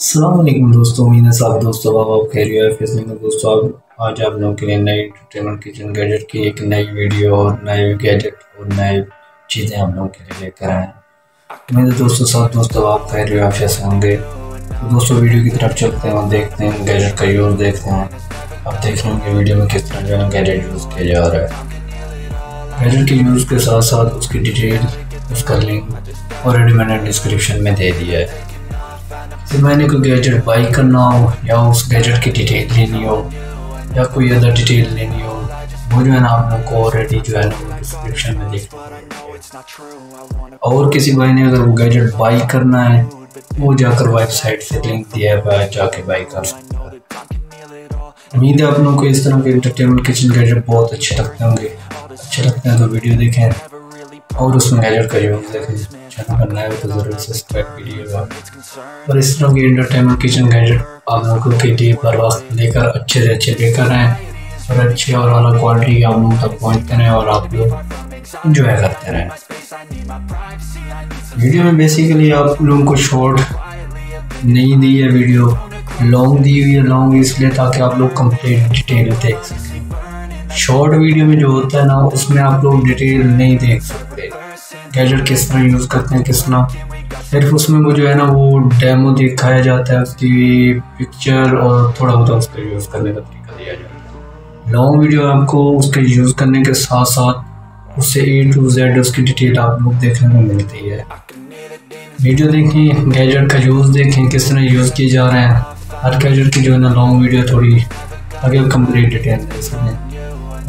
السلام علیکم دوستوں امید ہے صاحب دوستوں اب آپ خیری ہے فیس میں دوستوں اب آج آپ لوگوں کے لیے نئی انٹرٹینمنٹ کچن گیجٹ کی ایک نئی ویڈیو اور نئے گیجٹ اور نئے چیزیں آپ لوگوں کے لیے لے کر آئے ہیں۔ امید دوستوں صاحب دوستوں آپ خیری ہے فیس ہوں گے۔ دوستوں ویڈیو کی طرف چلتے ہیں اور دیکھتے ہیں گیجٹ کا یوز دیکھتے ہیں۔ اب دیکھ رہے ہیں کہ ویڈیو میں کس طرح جو ہے گیجٹ یوز کیا جا رہا ہے۔ گیجٹ کے یوز کے ساتھ ساتھ اس کی ڈیٹیل اس کا لنک اور میں نے ڈسکرپشن میں دے دیا ہے۔ پھر میں نے کوئی گیجٹ بائی کرنا ہو یا اس گیجٹ کی ڈیٹیل لینی ہو یا کوئی ادر ڈیٹیل لینی ہو، وہ جو ہے نا آپ لوگوں کو آلریڈی جو ہے نا ڈسکرپشن میں دیکھ اور کسی بھائی نے اگر وہ گیجٹ بائی کرنا ہے، وہ جا کر ویب سائٹ سے لنک دیا ہے جا کے بائی کر سکتا ہے۔ امید ہے آپ لوگوں کو اس طرح کے انٹرٹینمنٹ کچن گیجٹ بہت اچھے لگتے ہوں گے۔ اچھے لگتے ہیں تو ویڈیو دیکھیں۔ اور اس میں گیجٹ کا یوز دیکھیں چینل پر نئے ہو تو ضرور سبسکرائب کیجیے گا اور اس طرح کی انٹرٹینمنٹ کچن گیجٹ آپ لوگوں کے لیے پر وقت لے کر اچھے سے اچھے لے کر آئیں اور اچھے اور اعلیٰ کوالٹی کے آپ لوگوں تک پہنچتے رہیں اور آپ لوگ انجوائے کرتے رہیں ویڈیو میں بیسیکلی آپ لوگوں کو شارٹ نہیں دی ہے ویڈیو لانگ دی ہوئی ہے لانگ اس لیے تاکہ آپ لوگ کمپلیٹ ڈیٹیل دیکھ سکیں شارٹ ویڈیو میں جو ہوتا ہے نا، اس میں آپ لوگ ڈیٹیل نہیں دیکھ سکتے۔ گیجٹ کس طرح یوز کرتے ہیں، کس طرح۔ صرف اس میں وہ جو ہے نا، وہ ڈیمو دکھایا جاتا ہے، اس کی پکچر اور تھوڑا بہت اس کا یوز کرنے کا طریقہ دیا جاتا ہے۔ لانگ ویڈیو آپ کو اس کے یوز کرنے کے ساتھ ساتھ اس سے اے ٹو زیڈ اس کی ڈیٹیل آپ لوگ دیکھنے کو ملتی ہے۔ ویڈیو دیکھیں گیجٹ کا یوز دیکھیں، کس طرح یوز کیے جا رہے ہیں۔ ہر گیجٹ کی جو ہے نا لانگ ویڈیو تھوڑی آگے کمپلیٹ ڈیٹیل دے سکیں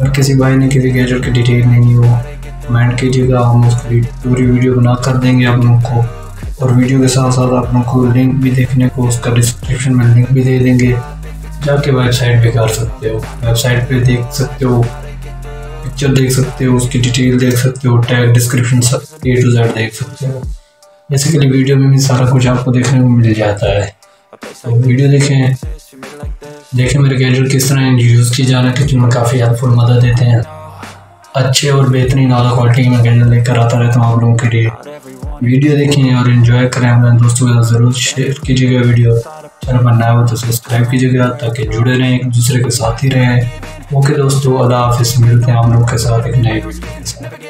اگر کسی بھائی نے کسی گیجٹ کی ڈیٹیل نہیں ہو کمنٹ کیجیے گا، ہم اس کی پوری ویڈیو بنا کر دیں گے آپ لوگوں کو۔ اور ویڈیو کے ساتھ ساتھ آپ لوگوں کو لنک بھی دیکھنے کو، اس کا ڈسکرپشن میں لنک بھی دے دیں گے۔ جا کے ویب سائٹ بھی کر سکتے ہو۔ ویب سائٹ پہ دیکھ سکتے ہو پکچر دیکھ سکتے ہو، اس کی ڈیٹیل دیکھ سکتے ہو tag description A to Z دیکھ سکتے ہو۔ بیسیکلی ویڈیو میں بھی سارا کچھ آپ کو دیکھنے کو مل جاتا ہے۔ تو ویڈیو دیکھیں۔ دیکھیں میرے گیجٹ کس طرح یوز کی جا رہے ہیں کچن میں کافی ہیلپ فل مدد دیتے ہیں۔ اچھے اور بہترین اعلیٰ کوالٹی میں گیجٹ لے کر آتا رہتا ہوں آپ لوگوں کے لیے۔ ویڈیو دیکھیں اور انجوائے کریں۔ اپنے دوستوں کے ساتھ ضرور شیئر کیجیے گا ویڈیو چینل پر نیا ہو تو سبسکرائب کیجیے گا تاکہ جڑے رہیں، ایک دوسرے کے ساتھ ہی رہیں۔ اوکے دوستو، اللہ حافظ۔ ملتے ہیں ہم لوگ کے ساتھ ایک نئی ویڈیو کے ساتھ۔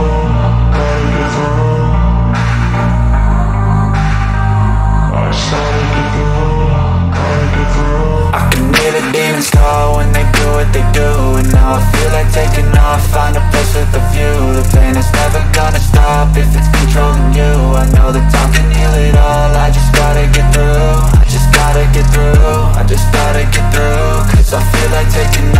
if it's controlling you. I know the time can heal it all. I just gotta get through. I just gotta get through. I just gotta get through. Cause I feel like taking